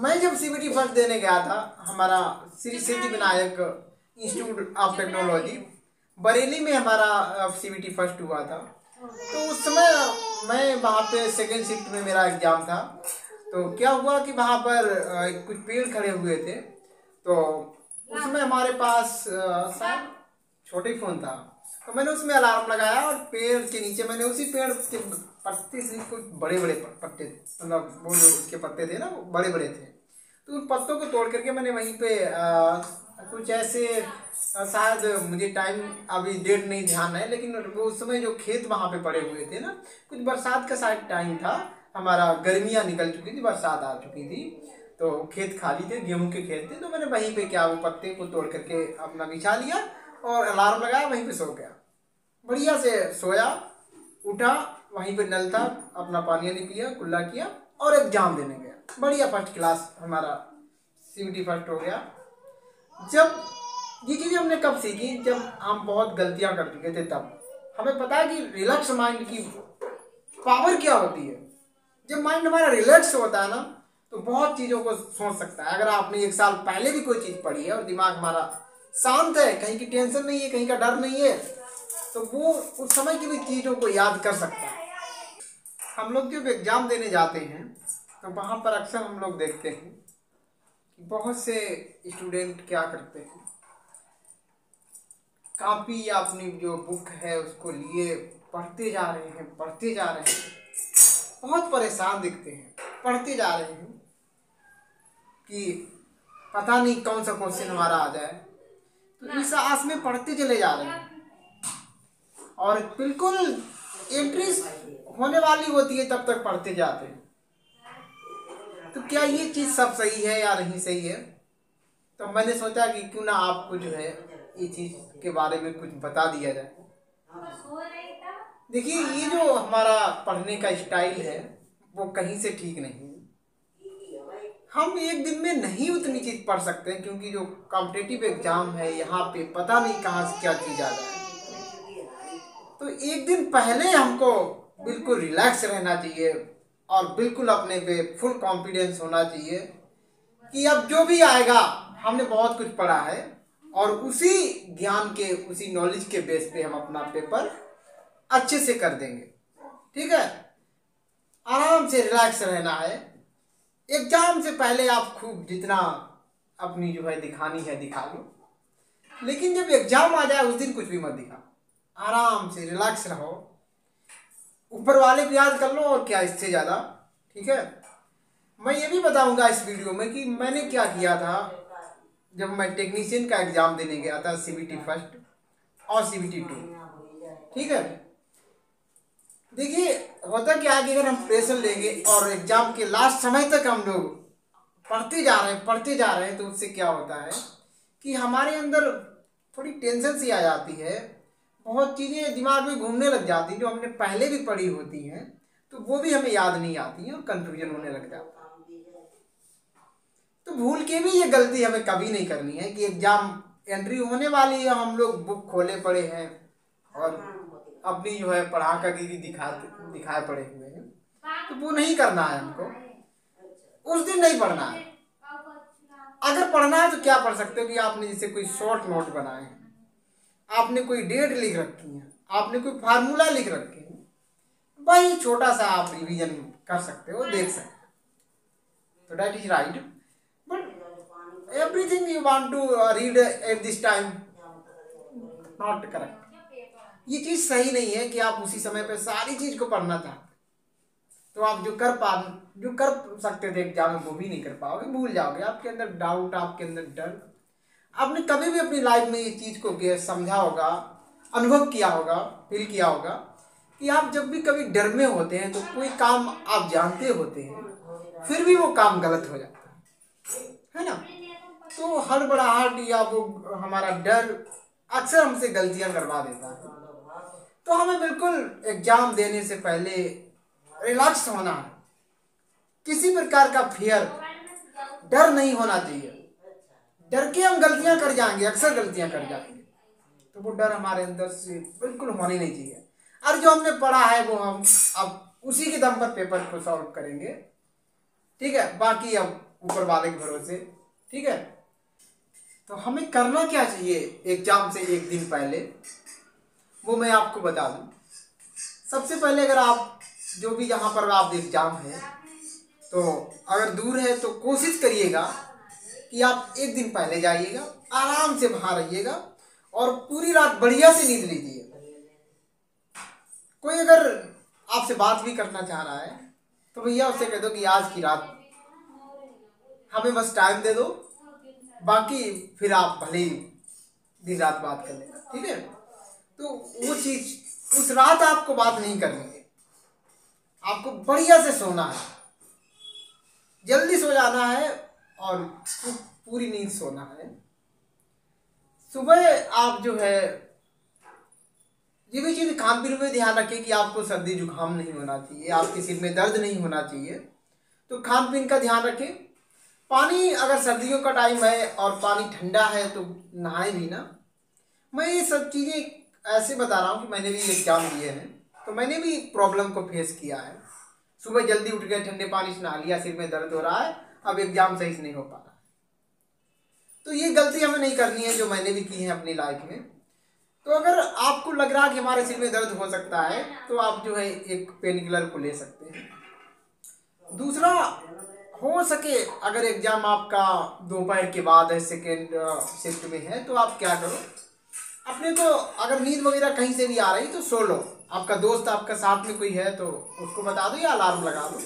मैं जब CBT first देने गया था हमारा Shri Siddhi Vinayak institute of technology Bareilly में हमारा सीबीटी फ़र्स्ट हुआ था। तो उस समय मैं वहाँ पे सेकेंड शिफ्ट में मेरा एग्ज़ाम था। तो क्या हुआ कि वहाँ पर कुछ पेड़ खड़े हुए थे। तो उसमें हमारे पास छोटे फ़ोन था। तो मैंने उसमें अलार्म लगाया और पेड़ के नीचे मैंने उसी पेड़ के पत्ते से कुछ बड़े बड़े पत्ते मतलब वो जो उसके पत्ते थे ना वो बड़े बड़े थे। तो उन पत्तों को तोड़ करके मैंने वहीं पे अ, कुछ ऐसे शायद मुझे टाइम अभी डेट नहीं ध्यान है लेकिन वो उस समय जो खेत वहाँ पे पड़े हुए थे ना कुछ बरसात का शायद टाइम था हमारा गर्मियाँ निकल चुकी थी बरसात आ चुकी थी तो खेत खाली थे गेहूँ के खेत थे तो मैंने वहीं पे क्या वो पत्ते को तोड़ करके अपना बिछा लिया और अलार्म लगाया वहीं पे सो गया। बढ़िया से सोया, उठा, वहीं पे नल था अपना पानी नहीं पिया, कुल्ला किया और एग्ज़ाम देने गया। बढ़िया फ़र्स्ट क्लास हमारा सीबीटी फ़र्स्ट हो गया। जब ये चीज़ें हमने कब सीखी? जब हम बहुत गलतियाँ कर चुके थे तब। हमें पता है कि रिलैक्स माइंड की पावर क्या होती है? जब माइंड हमारा रिलैक्स होता है ना तो बहुत चीज़ों को सोच सकता है। अगर आपने एक साल पहले भी कोई चीज़ पढ़ी है और दिमाग हमारा शांत है, कहीं की टेंशन नहीं है, कहीं का डर नहीं है तो वो उस समय की भी चीज़ों को याद कर सकता है। हम लोग जब एग्ज़ाम देने जाते हैं तो वहाँ पर अक्सर हम लोग देखते हैं कि बहुत से स्टूडेंट क्या करते हैं। कापी या अपनी जो बुक है उसको लिए पढ़ते जा रहे हैं पढ़ते जा रहे हैं। बहुत परेशान दिखते हैं पढ़ते जा रहे हैं कि पता नहीं कौन सा क्वेश्चन हमारा आ जाए। तो इस आस में पढ़ते चले जा रहे हैं। और बिल्कुल एंट्री होने वाली होती है, तब तक पढ़ते जाते तो क्या ये चीज़ सब सही है या नहीं सही है? तो मैंने सोचा कि क्यों ना आपको जो है, ये चीज़ के बारे में कुछ बता दिया जाए। देखिए, ये जो हमारा पढ़ने का स्टाइल है, वो कहीं से ठीक नहीं हम एक दिन में नहीं उतनी चीज़ पढ़ सकते हैं, क्योंकि जो कॉम्पिटेटिव एग्ज़ाम है, यहाँ पे पता नहीं कहाँ से क्या चीज़ आ जाए तो एक दिन पहले हमको बिल्कुल रिलैक्स रहना चाहिए और बिल्कुल अपने पे फुल कॉन्फिडेंस होना चाहिए कि अब जो भी आएगा, हमने बहुत कुछ पढ़ा है और उसी ज्ञान के, उसी नॉलेज के बेस पे हम अपना पेपर अच्छे से कर देंगे। ठीक है? आराम से रिलैक्स रहना है। एग्ज़ाम से पहले आप खूब जितना अपनी जो है दिखानी है, दिखा लो। लेकिन जब एग्ज़ाम आ जाए, उस दिन कुछ भी मत दिखा। आराम से रिलैक्स रहो। ऊपर वाले को याद कर लो और क्या, इससे ज़्यादा, ठीक है? मैं ये भी बताऊँगा इस वीडियो में कि मैंने क्या किया था जब मैं टेक्नीशियन का एग्ज़ाम देने गया था सीबीटी फ़र्स्ट और सीबीटी टू ठीक है? देखिए, होता क्या कि अगर हम प्रेशर लेंगे और एग्ज़ाम के लास्ट समय तक हम लोग पढ़ते जा रहे हैं, पढ़ते जा रहे हैं तो उससे क्या होता है कि हमारे अंदर थोड़ी टेंशन सी आ जाती है। बहुत चीज़ें दिमाग में घूमने लग जाती जो हमने पहले भी पढ़ी होती हैं तो वो भी हमें याद नहीं आती हैं और कन्फ्यूज़न होने लग जाता है। तो भूल के भी ये गलती हमें कभी नहीं करनी है कि एग्ज़ाम एंट्री होने वाली है, हम लोग बुक खोले पड़े हैं और अपनी जो है पढ़ा कर गिरी दिखा, दिखाए पड़े हुए हैं। तो वो नहीं करना है हमको। उस दिन नहीं पढ़ना है। अगर पढ़ना है तो क्या पढ़ सकते हो कि आपने जैसे कोई शॉर्ट नोट बनाए हैं? आपने कोई डेट लिख रखी है, आपने कोई फार्मूला लिख रखे हैं, वही छोटा सा आप रिवीजन कर सकते हो, देख सकते हो। तो that is right but everything you want to read at this time not correct ये चीज़ सही नहीं है कि आप उसी समय पे सारी चीज़ को पढ़ना चाहते तो आप जो कर पा, जो कर सकते थे एग्ज़ाम में वो भी नहीं कर पाओगे, भूल जाओगे। आपके अंदर डाउट आपके अंदर डर। आपने कभी भी अपनी लाइफ में ये चीज़ को समझा होगा, अनुभव किया होगा फील किया होगा, कि आप जब भी कभी डर में होते हैं तो कोई काम आप जानते होते हैं, फिर भी वो काम गलत हो जाता है। है ना? तो हड़बड़ाहट या वो हमारा डर अक्सर हमसे गलतियाँ करवा देता है। तो हमें बिल्कुल एग्ज़ाम देने से पहले रिलैक्स होना है किसी प्रकार का फियर डर नहीं होना चाहिए। डर के हम गलतियाँ कर जाएँगे, अक्सर गलतियाँ कर जाएँगे। तो वो डर हमारे अंदर से बिल्कुल होनी नहीं चाहिए। और जो हमने पढ़ा है वो हम अब उसी के दम पर पेपर को सॉल्व करेंगे। ठीक है? बाकी अब ऊपर वाले के भरोसे। ठीक है? तो हमें करना क्या चाहिए एग्ज़ाम से एक दिन पहले? वो मैं आपको बता दूँ। सबसे पहले अगर आप जो भी यहाँ पर आप एग्ज़ाम है तो अगर दूर है तो कोशिश करिएगा कि आप एक दिन पहले जाइएगा, आराम से वहाँ रहिएगा और पूरी रात बढ़िया से नींद लीजिए। कोई अगर आपसे बात भी करना चाह रहा है तो भैया उससे कह दो कि आज की रात हमें बस टाइम दे दो, बाकी फिर आप भले ही दिन रात बात कर लेना, ठीक है? तो वो चीज़, उस रात आपको बात नहीं करनी है। आपको बढ़िया से सोना है। जल्दी सो जाना है और पूरी नींद सोना है। सुबह आप जो है, ये भी चीज़ खान पीन में ध्यान रखें कि आपको सर्दी जुकाम नहीं होना चाहिए, आपके सिर में दर्द नहीं होना चाहिए। तो खान पीन का ध्यान रखें। पानी अगर सर्दियों का टाइम है और पानी ठंडा है तो नहाए भी ना। मैं ये सब चीज़ें ऐसे बता रहा हूँ कि मैंने भी एग्ज़ाम दिए हैं तो मैंने भी प्रॉब्लम को फेस किया है। सुबह जल्दी उठ गए, ठंडे पानी से नहा लिया, सिर में दर्द हो रहा है। अब एग्ज़ाम सही से नहीं हो पा रहा। तो ये गलती हमें नहीं करनी है जो मैंने भी की है अपनी लाइफ में। तो अगर आपको लग रहा है कि हमारे सिर में दर्द हो सकता है तो आप जो है एक पेन किलर को ले सकते हैं। दूसरा, हो सके अगर एग्ज़ाम आपका दोपहर के बाद है सेकेंड शिफ्ट में है तो आप क्या करो? अपने को अगर नींद वगैरह कहीं से भी आ रही तो सो लो। आपका दोस्त आपका साथ में कोई है तो उसको बता दो या अलार्म लगा दो।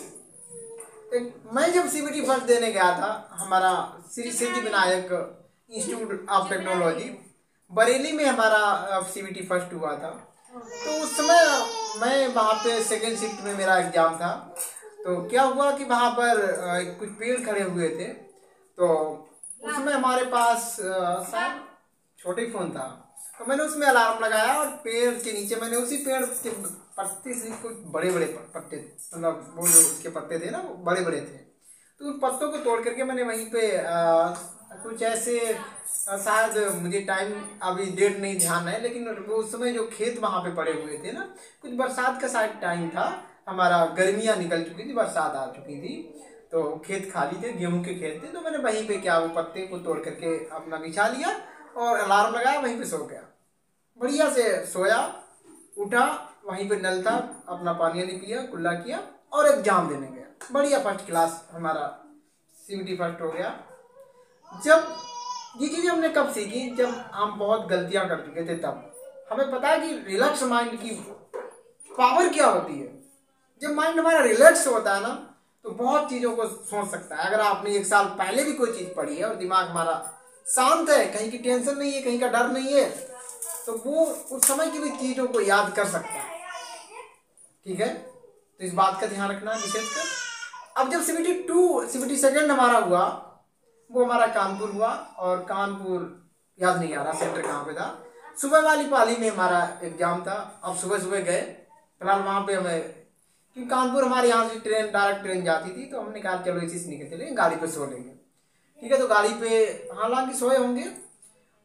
मैं जब सी बी फ़र्स्ट देने गया था हमारा Shri Siddhi Vinayak institute of technology Bareilly में हमारा सी बी फ़र्स्ट हुआ था। तो उस समय मैं वहाँ पे सेकेंड शिफ्ट में मेरा एग्ज़ाम था। तो क्या हुआ कि वहाँ पर कुछ पेड़ खड़े हुए थे। तो उसमें हमारे पास छोटे फ़ोन था। तो मैंने उसमें अलार्म लगाया और पेड़ के नीचे मैंने उसी पेड़ के पत्ते से कुछ बड़े बड़े पत्ते मतलब वो जो उसके पत्ते थे ना वो बड़े बड़े थे। तो उन पत्तों को तोड़ करके मैंने वहीं पे आ, कुछ ऐसे शायद मुझे टाइम अभी डेट नहीं ध्यान है लेकिन वो उस समय जो खेत वहाँ पे पड़े हुए थे ना कुछ बरसात का शायद टाइम था हमारा गर्मियाँ निकल चुकी थी बरसात आ चुकी थी तो खेत खाली थे गेहूँ के खेत थे तो मैंने वहीं पे क्या वो पत्ते को तोड़ करके अपना बिछा लिया और अलार्म लगाया, वहीं पे सो गया। बढ़िया से सोया, उठा, वहीं पे नल था अपना पानी नहीं पिया, कुल्ला किया और एग्ज़ाम देने गया। बढ़िया फ़र्स्ट क्लास हमारा सी फ़र्स्ट हो गया। जब ये चीज़ें हमने कब सीखी? जब हम बहुत गलतियाँ कर चुके थे तब। हमें पता है कि रिलैक्स माइंड की पावर क्या होती है? जब माइंड हमारा रिलैक्स होता है ना तो बहुत चीज़ों को सोच सकता है। अगर आपने एक साल पहले भी कोई चीज़ पढ़ी है और दिमाग हमारा शांत है, कहीं की टेंशन नहीं है, कहीं का डर नहीं है तो वो उस समय की भी चीज़ों को याद कर सकता है। ठीक है? तो इस बात का ध्यान रखना विशेष कर अब जब सीबीटी टू सीबीटी सेकेंड हमारा हुआ, वो हमारा कानपुर हुआ, और कानपुर, याद नहीं आ रहा सेंटर कहाँ पे था? सुबह वाली पाली में हमारा एग्ज़ाम था। अब सुबह सुबह गए, फ़िलहाल वहाँ पे हमें, क्योंकि कानपुर हमारे यहाँ से ट्रेन डायरेक्ट ट्रेन जाती थी तो हमने कहा, चलो इसी से चले गाड़ी पर सो लेंगे। ठीक है तो गाड़ी पे हालाँकि सोए होंगे।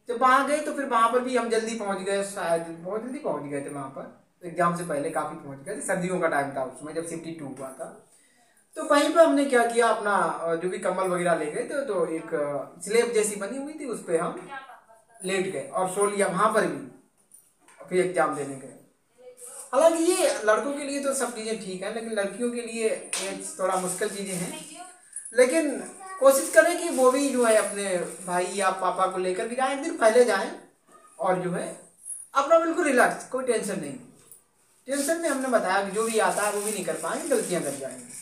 जब वहाँ गए तो फिर वहाँ पर भी हम जल्दी पहुँच गए, शायद बहुत जल्दी पहुँच गए थे वहाँ पर। एग्ज़ाम से पहले काफ़ी पहुँच गए थे, सर्दियों का टाइम था उसमें जब सिफ्टी टू हुआ था। तो वहीं पर हमने क्या किया, अपना जो भी कम्बल वगैरह ले गए थे तो एक स्लेब जैसी बनी हुई थी, उस पर हम लेट गए और सो लिया वहाँ पर भी, फिर एग्ज़ाम देने गए। हालाँकि ये लड़कों के लिए तो सब चीज़ें ठीक है, लेकिन लड़कियों के लिए थोड़ा मुश्किल चीज़ें हैं। लेकिन कोशिश करें कि वो भी जो है अपने भाई या पापा को लेकर के जाएँ एक दिन पहले जाएँ और जो है अपना बिल्कुल रिलैक्स कोई टेंशन नहीं। टेंशन में हमने बताया कि जो भी आता है वो भी नहीं कर पाएँगे, गलतियाँ कर जाएँगे।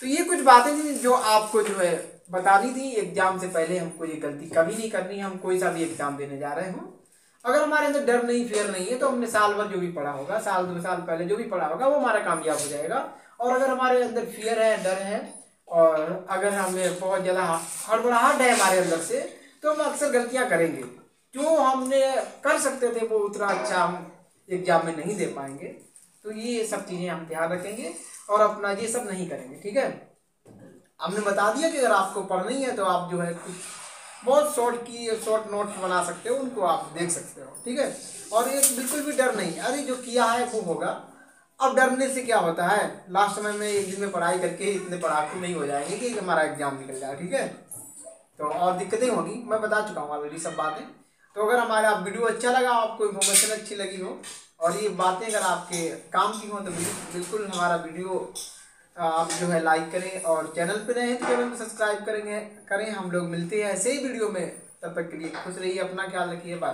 तो ये कुछ बातें थी जो आपको जो है बता दी थी। एग्ज़ाम से पहले हमको ये गलती कभी नहीं करनी है हम कोई सा भी एग्ज़ाम देने जा रहे हों। अगर हमारे अंदर डर नहीं फेयर नहीं है तो हमने साल भर जो भी पढ़ा होगा, साल, दो साल पहले जो भी पढ़ा होगा, वो हमारा कामयाब हो जाएगा। और अगर हमारे अंदर फियर है, डर है और अगर हमें बहुत ज़्यादा हड़बड़ाहट है हमारे अंदर से तो हम अक्सर गलतियाँ करेंगे। जो हमने कर सकते थे वो उतना अच्छा हम एग्ज़ाम में नहीं दे पाएँगे। तो ये सब चीज़ें हम ध्यान रखेंगे और अपना ये सब नहीं करेंगे, ठीक है? हमने बता दिया कि अगर आपको पढ़नी है तो आप जो है कुछ बहुत शॉर्ट की, शॉर्ट नोट्स बना सकते हो, उनको आप देख सकते हो, ठीक है? और ये बिल्कुल भी डर नहीं, अरे जो किया है वो होगा। अब डरने से क्या होता है? लास्ट समय में एक दिन में पढ़ाई करके इतने पढ़ाकू नहीं हो जाएँगे कि हमारा एग्ज़ाम निकल जाए, ठीक है? तो और दिक्कतें होगी, मैं बता चुका हूँ ऑलरेडी सब बातें। तो अगर हमारा वीडियो अच्छा लगा, आपको इन्फॉर्मेशन अच्छी लगी हो, और ये बातें अगर आपके काम की हों तो बिल्कुल हमारा वीडियो आप जो है लाइक करें और चैनल पर रहें तो चैनल को सब्सक्राइब करेंगे, करें। हम लोग मिलते हैं ऐसे ही वीडियो में। तब तक के लिए खुश रहिए, अपना ख्याल रखिए बाय